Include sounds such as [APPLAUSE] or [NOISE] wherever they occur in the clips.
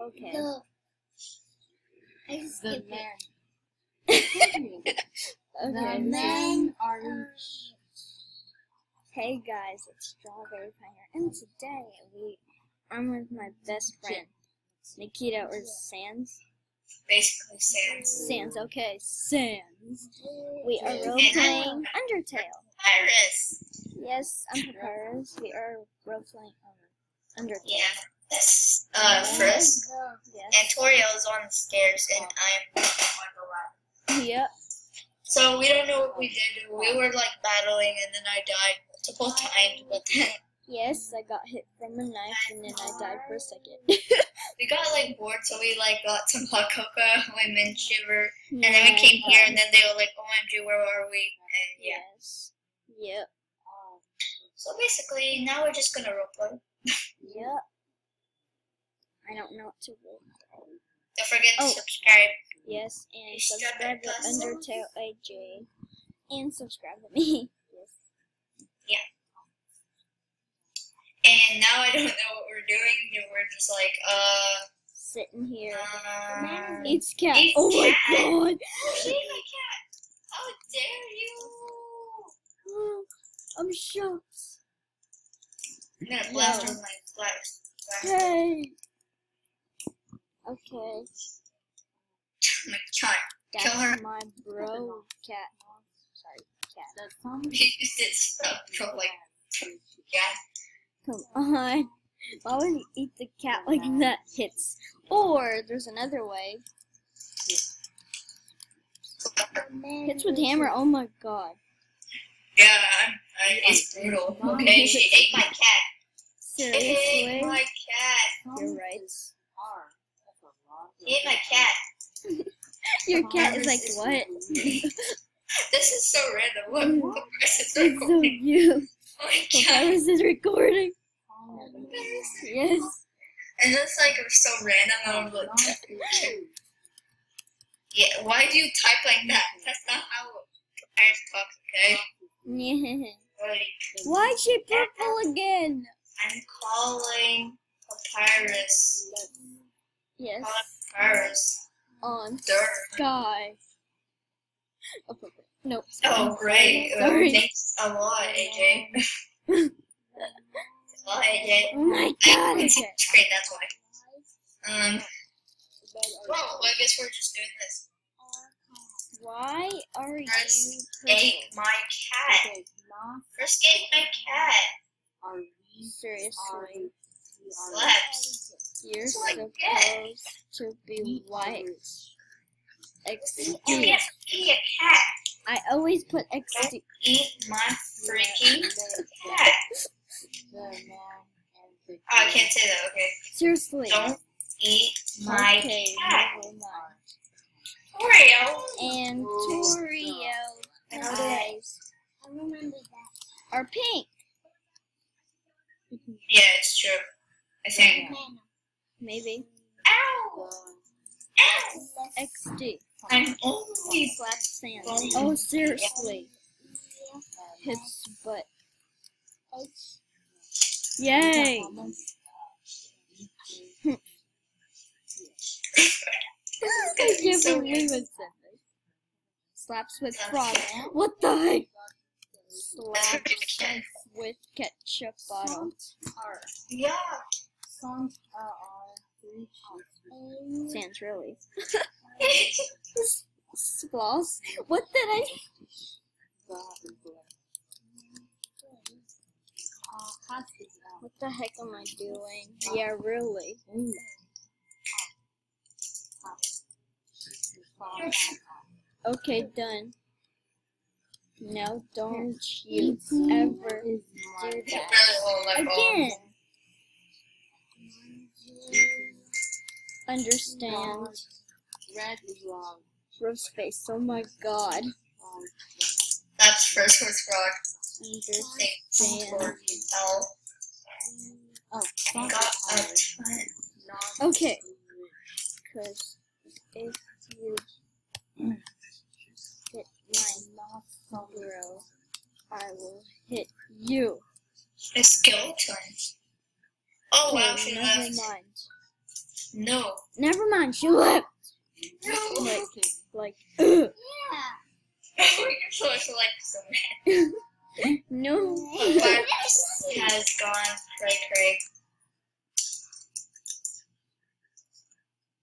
Okay. The, I The skipped men. [LAUGHS] Okay. The men are. Hey guys, it's Strawberry Pie here, and today we I'm with my best friend Nikita or Sans. basically Sans. Sans, okay, Sans. We are role playing Undertale. Iris. Yes, I'm Papyrus. We are role playing um, Undertale. Yeah. Uh Frisk. Yes. And Toriel is on the stairs and I'm on the ladder. Yep. So we don't know what we did. We were like battling and then I died multiple times, but then Yes, I got hit from a knife and then I died for a second. [LAUGHS] we got like bored so we like got some hot cocoa, [LAUGHS] lemon shiver, and then we came here and then they were like, "Oh OMG, where are we? And yeah. Yes. Yep. So basically now we're just gonna roleplay. [LAUGHS] Yep. I don't know what to do. Don't forget to Oh. subscribe. Yes, and Strawberry subscribe to Undertale AJ. And subscribe to me. [LAUGHS] Yes. And now I don't know what we're doing. We're just like, uh, Sitting here. uh Eats cat. Eats oh my cat. god. Hey, my cat! How dare you! [GASPS] I'm shocked. I'm gonna blast No. her with my flash. Hey. Okay. My cat. That's Kill her. my bro cat. Sorry, cat. The song He just did stuff from like, yeah. Come on. Why would you eat the cat like that? Hits. Or there's another way. Hits with hammer. Oh my god. Yeah, I'm, I, it's brutal. Okay, she ate my cat. Seriously? She ate my cat. You're right. Are. That's a lot. She ate my cat. [LAUGHS] Your cat is like, what? [LAUGHS] This is so random. What? What person is It's so recording? cute. [LAUGHS] Oh my god. Is recording. Yes. And that's like so random. I was like, yeah, why do you type like that? That's not how parents talk, okay? Yeah. Why is she purple again? I'm calling Papyrus. Yes. On Papyrus. On Dirt. sky. Oh. Nope. Oh, great. Sorry. Thanks a lot, AJ. [LAUGHS] A lot, AJ. Oh my I god. [LAUGHS] to grade, that's why. Um, well, I guess we're just doing this. Why are you First purple? ate my cat. First ate my cat. are are Seriously. Slept. You're that. supposed to be white. You XD. can't a cat. I always put XD. Eat my freaking cat. the man and the Oh, I can't say that, okay. Seriously. Don't eat my okay, cat. Oreo. And Toriel eyes I remember that. are pink. Yeah, it's true. I think. Maybe. Ow! Ow! XD. I'm only. Slap sand. Oh, seriously. Hits butt. Yay! I can't believe this. Slaps with frog. What the heck? Slaps with ketchup bottle. Yeah. songs are uh, on three sheets. Sans really. Sploss? What did I? What the heck am I doing? Yeah, really. Okay, done. No, don't you ever do that Really won't let go. again. Understand. Red is wrong. Rose face. Oh my god. That's first with frog. Understand. Oh, got a ton. Okay. Cause if you hit my bro, I will hit you. A skeleton. Oh wow, Okay, she never left. mind. No. Never mind, she left. No. Like, [LAUGHS] like, ugh. You're supposed to like so mad. no. Has gone cray cray.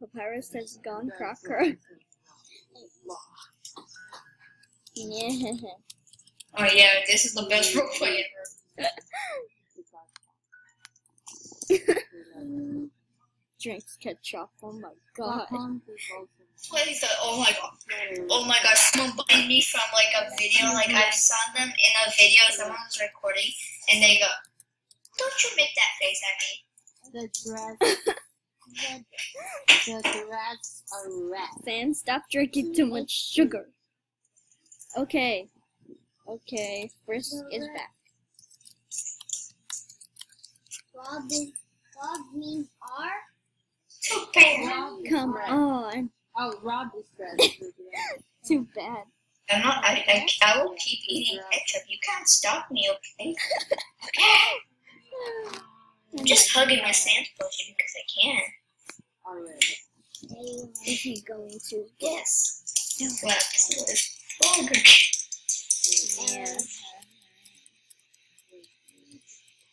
Papyrus has gone cracker. Yeah. Oh yeah, this is the best roleplay [LAUGHS] ever. Drinks ketchup. Oh my god. Please, uh, oh my god. Oh my god, someone blamed me from like a video. Like I saw them in a video someone was recording and they go, Don't you make that face at me. The dress. the, [LAUGHS] the dress are red. Sam, stop drinking too much sugar. Okay. Okay, Frisk is back. Rob is Rob means R. Too bad. Rob is Come red. on. Oh, Rob is [LAUGHS] red. Too bad. I'm not I, I I will keep eating ketchup. You can't stop me, okay? Okay. I'm just hugging my Santa potion because I can. Alright. Is he going to? Yes. Well, it's longer. Yeah.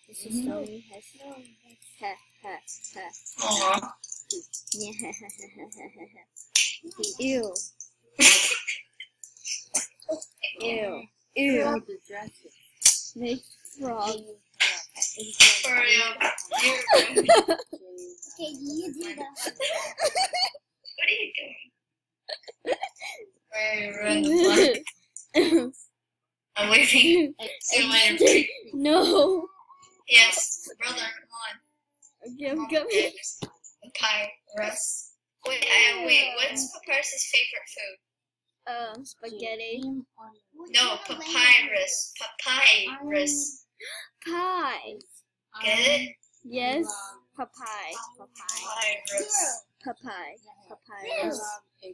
This is Sony mm-hmm. has ha ha ha. Aw. Yeah. Ew. Ew. Ew. Make frog. For real. Okay, you do the What are you doing? Where run? [LAUGHS] I'm waving. See you later. no. Yes, brother, come Okay, I'm on. coming. Papyrus. Wait, I, wait, what's Papyrus's favorite food? Um, spaghetti. No, papyrus. Papyrus. Pie. Get it? Yes. Papai. Papai. Papyrus. Papai. Papyrus.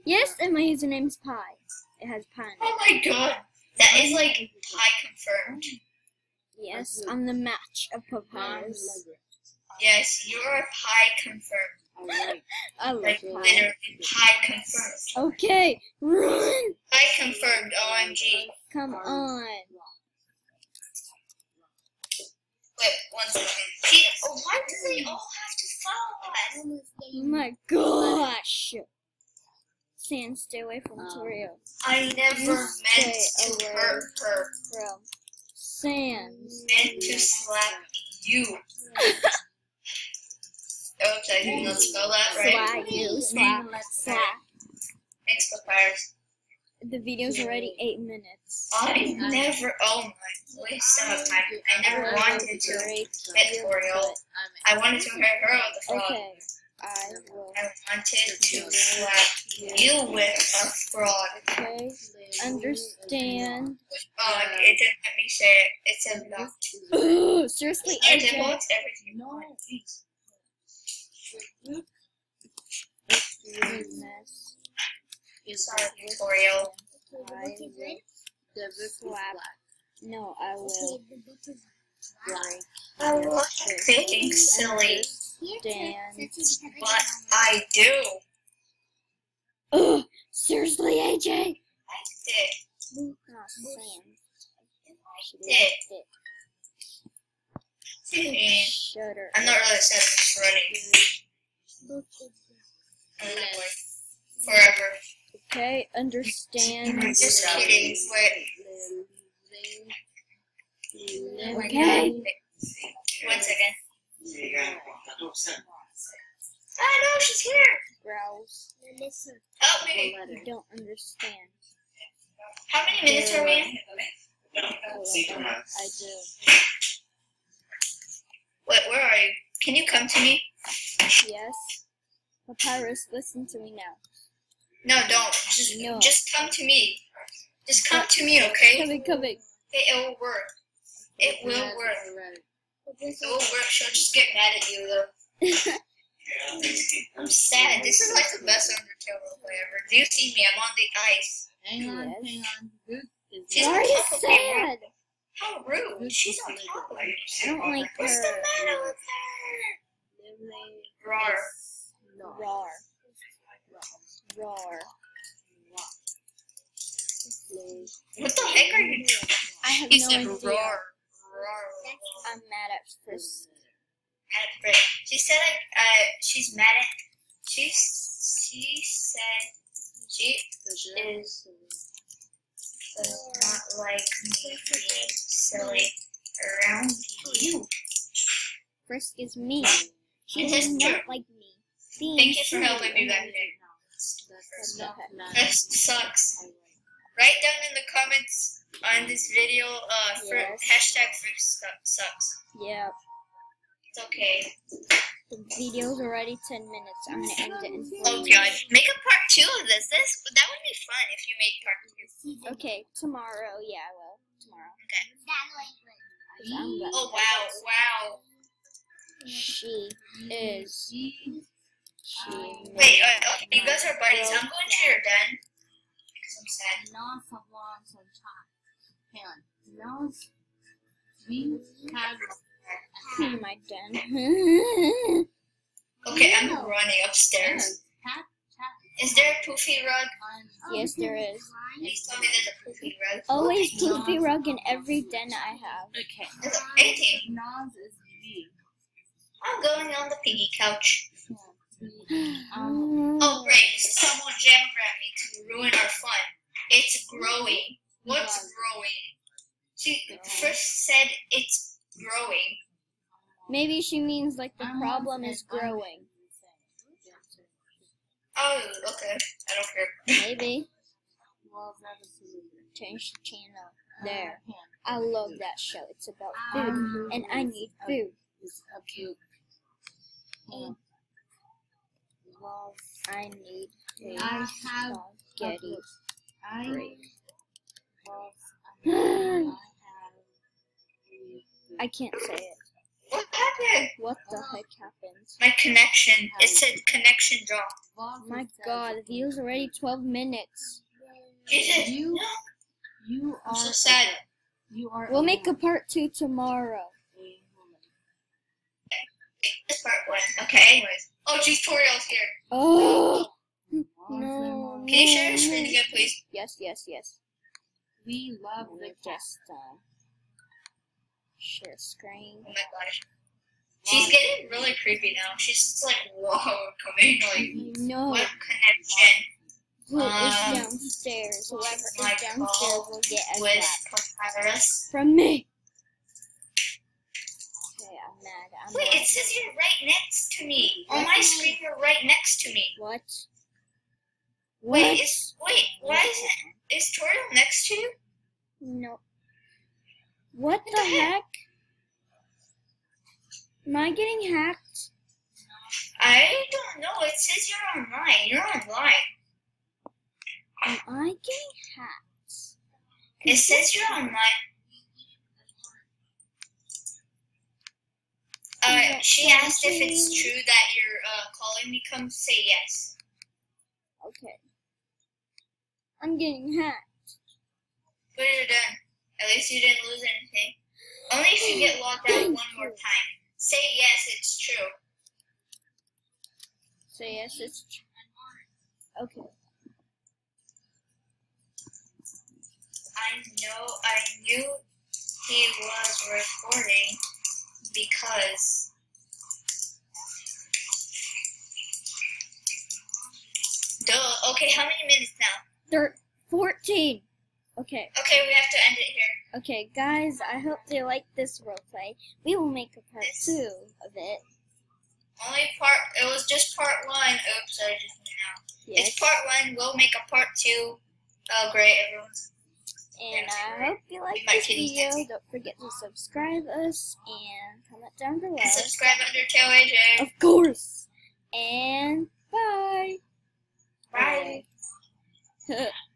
Yes, and my username's Pie. It has pie. Oh my god. That is like pie confirmed. Yes, I'm the match of papyrus. Yes, you're a pie confirmed. I love Like literally pie confirmed. Okay, run! Pie confirmed, OMG. Come on. Wait, one second. See, oh, why do they all have to follow us? Oh my gosh! Sam, stay away from Um, Toriel. I never meant to away. hurt her. From Sans. Meant to slap you. [LAUGHS] Oops, I did not spell that right. You. Thanks, Papyrus. The video's already eight minutes. I never, oh my, waste of time. I never wanted to hit Toriel. I wanted to hit her with the frog. Okay, I will. I wanted to slap you with a frog. Okay, understand. Oh, it didn't let me say it. It said no. Ooh, seriously, And it AJ. wants everything. No. Goodness. Sorry, Toriel. I will. The book is. No, I will. Black. I love being silly, Understand. but I do. Ugh, seriously, AJ. I did. Oh, Sam. She did. Hmm. Her. I'm not really sad, I'm just running. I'm not like forever. Okay, understand. Just kidding. Wait. Okay. One second. I know she's here. Browse. Help me. You don't understand. How many minutes are we in? Hold on, I do. Wait, where are you? Can you come to me? Yes. Papyrus, listen to me now. No, don't. Just, No. just come to me. Just come to me, okay? Coming, coming. Okay, it will work. It will work. It will work. She'll just get mad at you though. [LAUGHS] I'm sad. This is like the best Undertale roleplay ever. Do you see me? I'm on the ice. Hang on, Yes. hang on. Book She's Why are you on top sad? How rude. She's on top of me. I don't like What's the matter with her? Roar. No. Roar. Roar. What the heck are you doing? I have He no said idea. roar. Roar. I'm mad at first. At Brit. She said like uh she's mad at she she said she is does not like me being silly around you. Frisk is mean. She It does is not true. like me. Being Thank you for helping me back there. Okay. That sucks. Write down in the comments on this video uh for Yes. hashtag Frisk sucks. Yeah. It's okay. The video's already 10 minutes. I'm gonna end it in Oh 40. god. Make a part two of this. This that would be fun if you made part two. Okay, tomorrow. Yeah, I will. Tomorrow. I'm Oh wow, wow. She is. She Wait, uh, okay, you guys are buddies. I'm going to your den. Because I'm sad. Not for long some time. Hang on. Now we have in my den. [LAUGHS] Okay, I'm running upstairs. cat cat Is there a poofy rug? on yes, there is. Please tell me there's a poofy rug. Always poofy rug in every den I have. Okay. There's 18. Nas is B. I'm going on the piggy couch. Um, Oh great, someone jammed at me to ruin our fun. It's growing. What's growing? She first said it's growing. Maybe she means like the problem is growing. Oh, okay. I don't care. Maybe. [LAUGHS] Well, that is really Change the channel. There. Uh, I love that show. It's about food. Um, And I need food. It's a. Um, well, I need a I have spaghetti. I break. well, I have I can't say it. What happened? What the heck happened? My connection. It said connection dropped. Oh my god, the video's already 12 minutes. She said, You- You are I'm so sad. You are. We'll make a part two tomorrow. A woman. This part one. Okay, anyways. Oh, tutorial's here. Oh! No. Can you share your screen again, please? Yes, yes, yes. We love the We'll cat. just uh, share screen. Oh my gosh. She's getting really creepy now. She's just like, whoa, coming like, No, what connection who is Um, downstairs? Whoever is downstairs will get a with papyrus? from me. Okay, I'm mad. I'm Wait, it says you're right next to me. On my screen, you're right next to me. What? Wait, What? is wait, why is it? Is Toriel next to you? No. What the the heck? heck? Am I getting hacked? I don't know. It says you're online. You're online. Am I getting hacked? It says you're online. Uh, she asked if it's true that you're uh, calling me. Come say yes. Okay. I'm getting hacked. But you're done. At least you didn't lose anything. Only if you get logged out one more time. Say yes, it's true. So yes, it's true. okay. I know. I knew he was recording because. Duh. Okay, how many minutes now? Thir- 14. Okay. Okay, we have to end it here. Okay, guys, I hope you like this roleplay. We will make a part This- two of it. Only part. It was just part one. Oops, I just went out. Yes. It's part one. We'll make a part two. Oh, great! Everyone's. And I hope you like My this video. Don't forget to subscribe us and comment down below. And subscribe Undertale AJ. Of course. And bye. Bye. Bye. [LAUGHS]